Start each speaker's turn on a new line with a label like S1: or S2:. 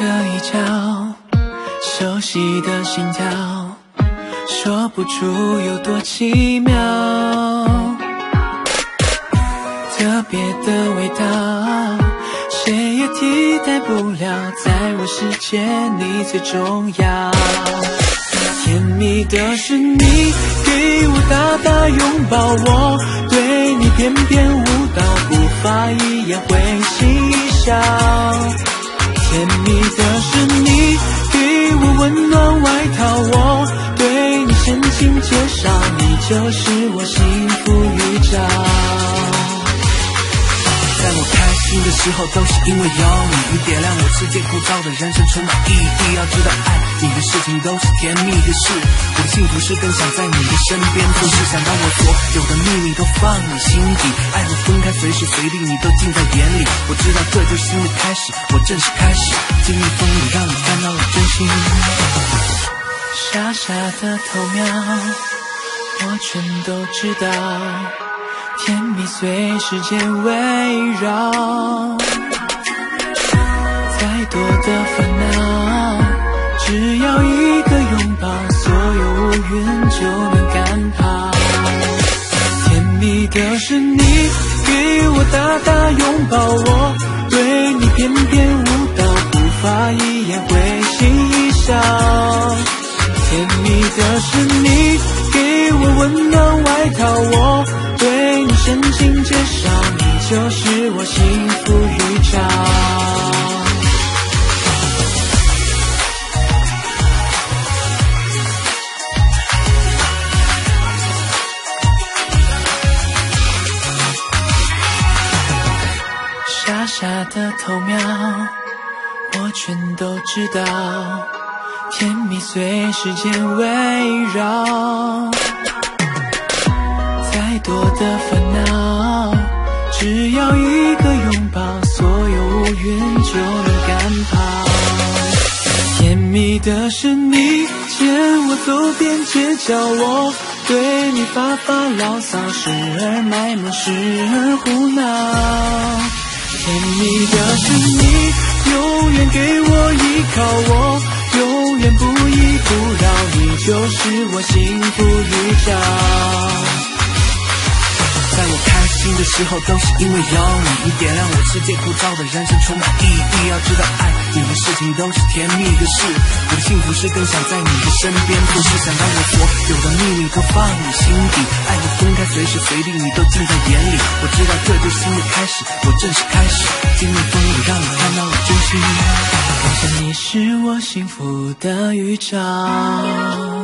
S1: 的一角，熟悉的心跳，说不出有多奇妙。特别的味道，谁也替代不了，在我世界你最重要。甜蜜的是你给我大大拥抱，我对你翩翩舞蹈，步伐一样会心一笑。的是你给我温暖外套，我对你深情介绍，你就是我幸福预兆。心的时候，都是因为有你，你点亮我世界枯燥的人生，充满意义。要知道，爱你的事情都是甜蜜的事，我的幸福是更想在你的身边，总是想把我所有的秘密都放你心底，爱和分开随时随地你都尽在眼里。我知道这就是新的开始，我正式开始经历风雨，让你看到了真心。傻傻的偷瞄，我全都知道。甜蜜随时间围绕，再多的烦恼，只要一个拥抱，所有乌云就能赶跑。甜蜜的是你给我大大拥抱，我对你翩翩舞蹈，不发一言会心一笑。甜蜜的是你给我温暖外套，我。介绍，你就是我幸福预兆。傻傻的偷瞄，我全都知道，甜蜜随时间围绕。再多的烦，只要一个拥抱，所有乌云就能赶跑。甜蜜的是你牵我走遍街角，我对你发发牢骚，时而卖萌，时而胡闹。甜蜜的是你永远给我依靠，我永远不依不饶，你就是我幸福预兆。的时候，都是因为有你，你点亮我世界枯燥的人生，充满意义。要知道，爱你的事情都是甜蜜的事，我的幸福是更想在你的身边，不是想把我所有的秘密都放你心底，爱和分开随时随地你都尽在眼里。我知道这就是新的开始，我正式开始经历风雨，让你看到了真心。我想你是我幸福的预兆。